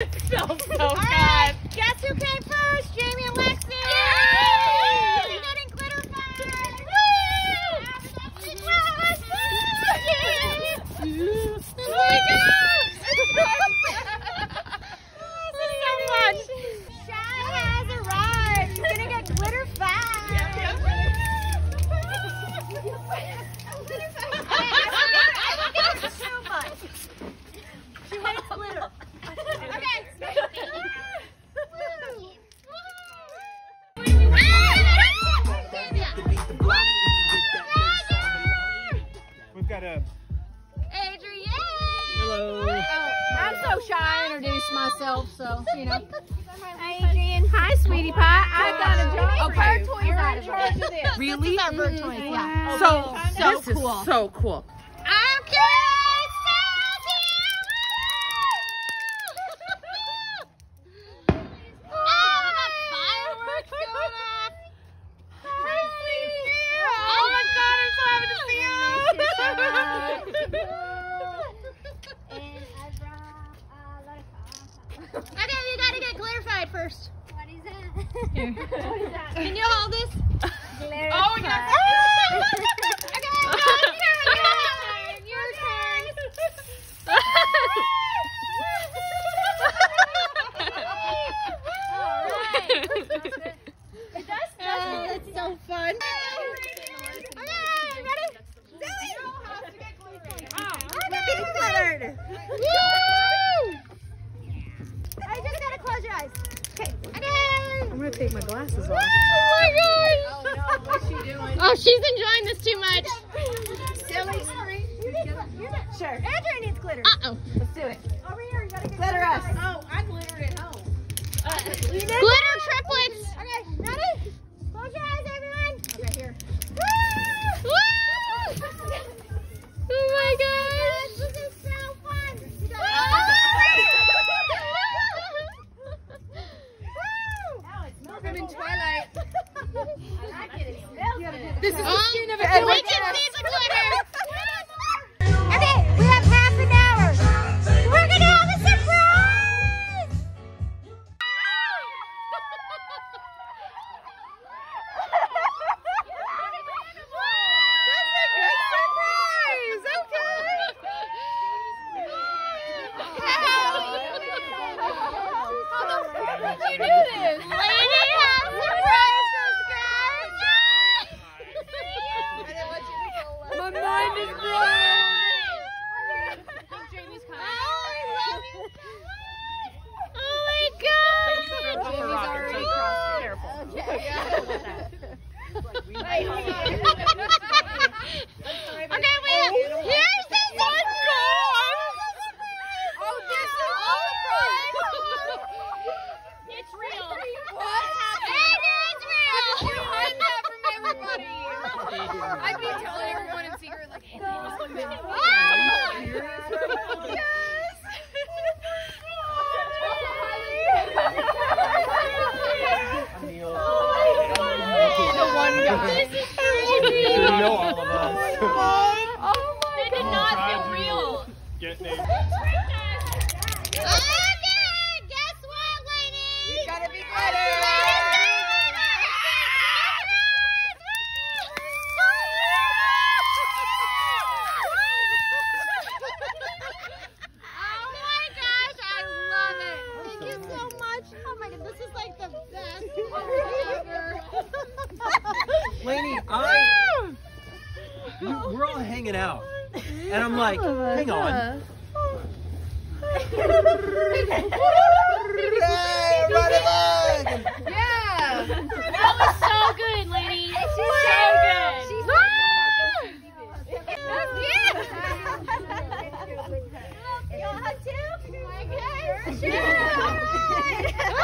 so, so good. Right, guess who came first? Jamie and Lexi. So, so cool. So cool. Laney, I, oh. we, are all hanging out. And I'm like, hang on. Hey, right along! Yeah! That was so good, Laney. She's so good. She's Y'all have two? My goodness! Yeah!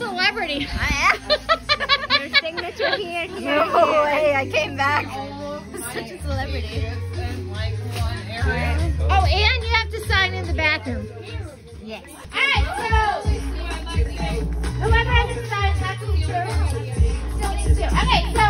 Celebrity. I am. Your signature here, here. No way, I came back. Such a celebrity. Oh, and you have to sign in the bathroom. Yes. Alright, so whoever hasn't signed, that's who's sure. Still needs to. Okay, so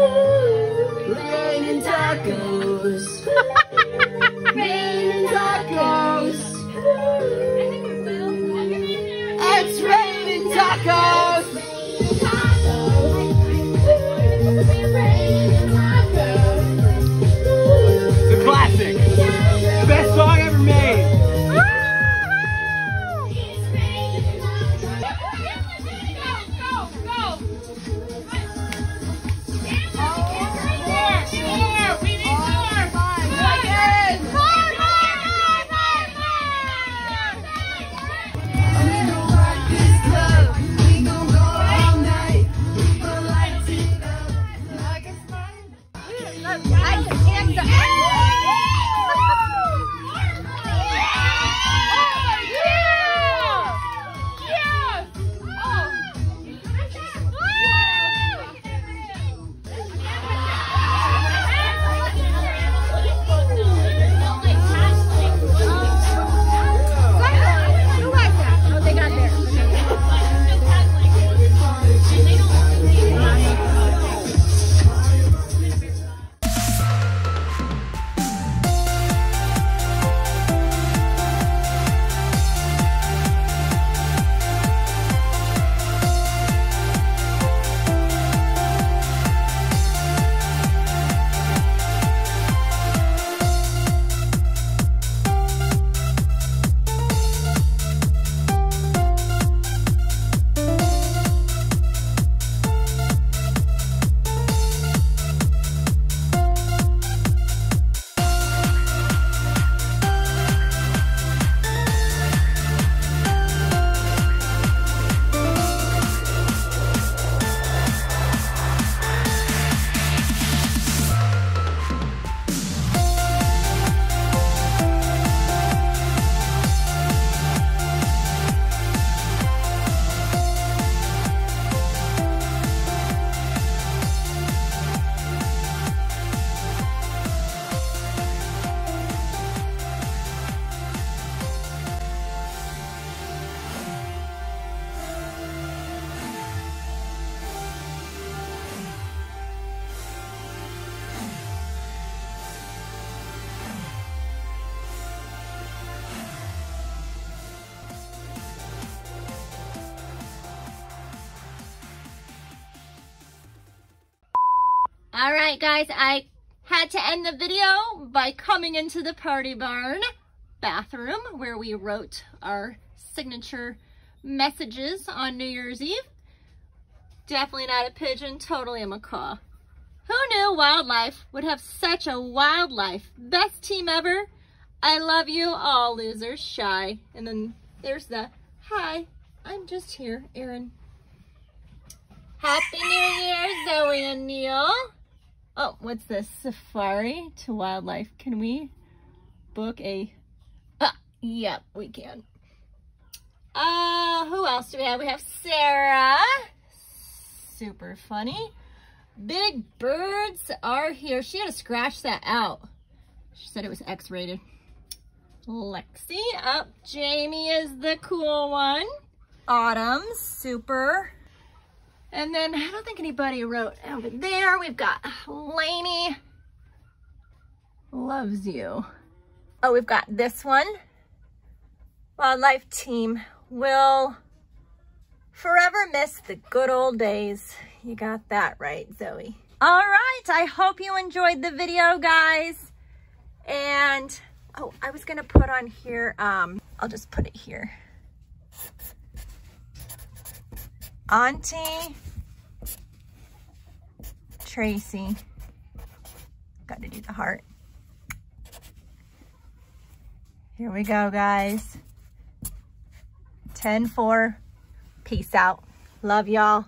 We're tacos. All right, guys, I had to end the video by coming into the party barn bathroom where we wrote our signature messages on New Year's Eve. Definitely not a pigeon, totally a macaw. Who knew wildlife would have such a wildlife? Best team ever. I love you all losers, shy. And then there's the, hi, I'm just here, Erin. Happy New Year, Zoe and Neil. Oh, what's this? Safari to wildlife. Can we book a... Ah, yep, we can. Uh, who else do we have? We have Sarah. Super funny. Big birds are here. She had to scratch that out. She said it was X-rated. Lexi. Up. Oh, Jamie is the cool one. Autumn. Super. And then I don't think anybody wrote over there. We've got Lainey loves you. Oh, we've got this one. Wildlife team will forever miss the good old days. You got that right, Zoe. All right, I hope you enjoyed the video, guys. And, oh, I was gonna put on here, um, I'll just put it here. Auntie Traci. Got to do the heart. Here we go, guys. 10-4. Peace out. Love y'all.